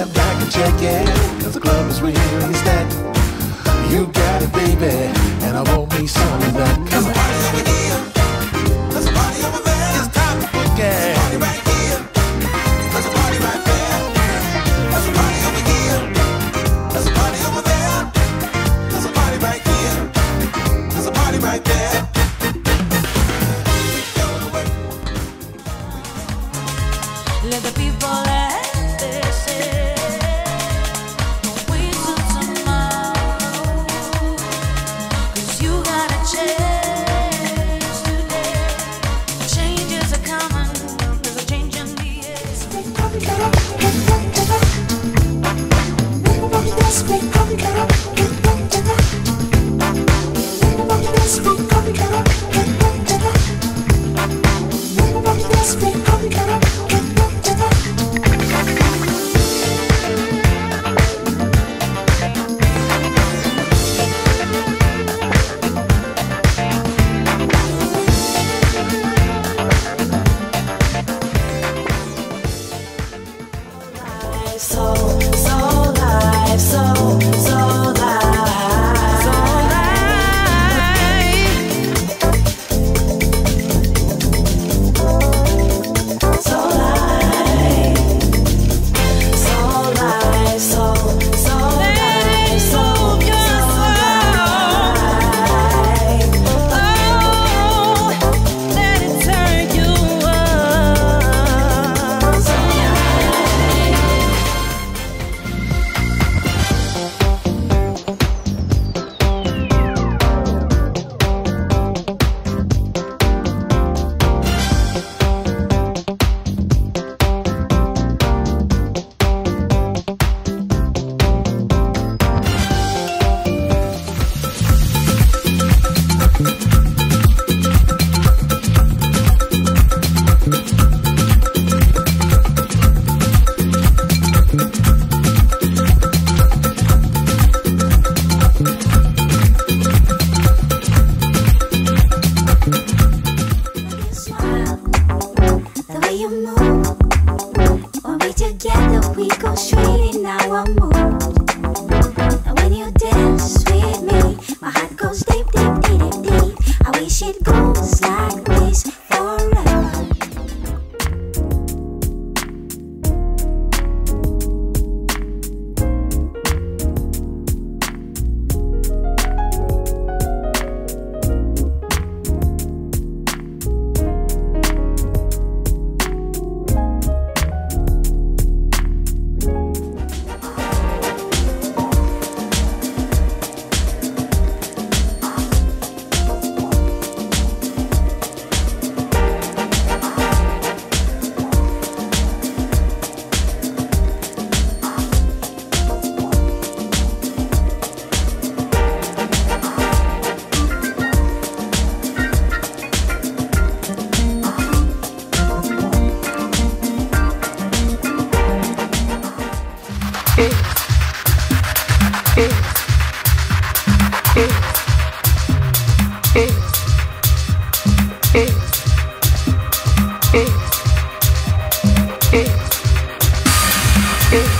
step back and check it, cause the club is real, it's that. You got it, baby, and I want me some of that. Cause the party's here! so, so live, so, so. together we go straight in our mood. It.